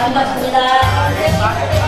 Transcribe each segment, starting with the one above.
감사합니다.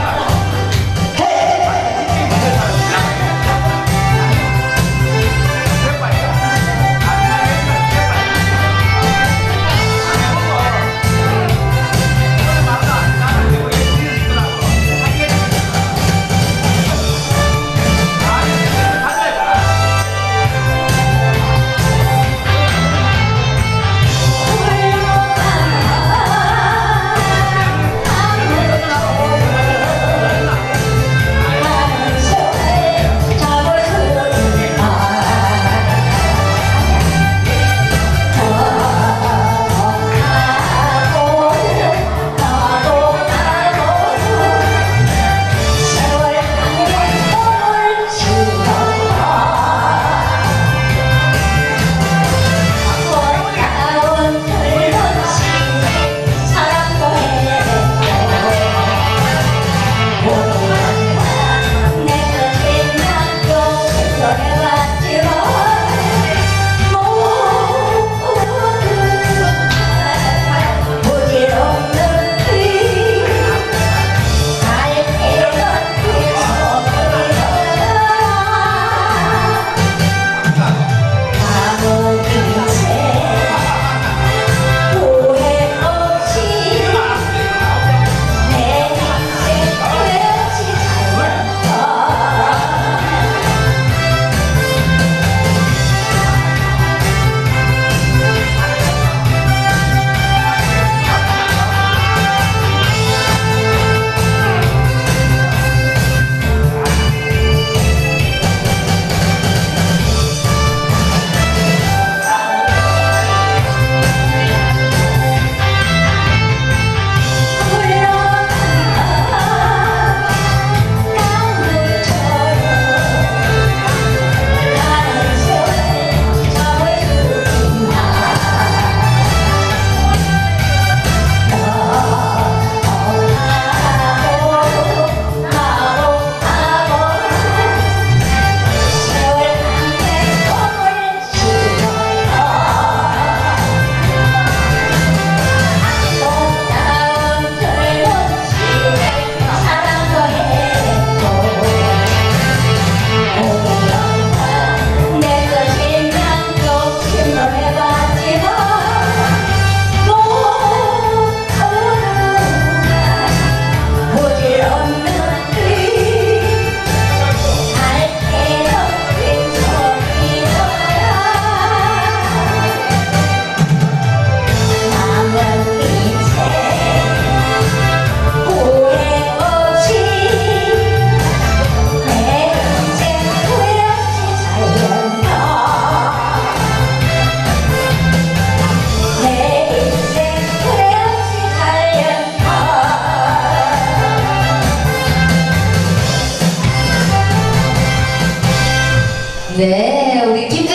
véu e que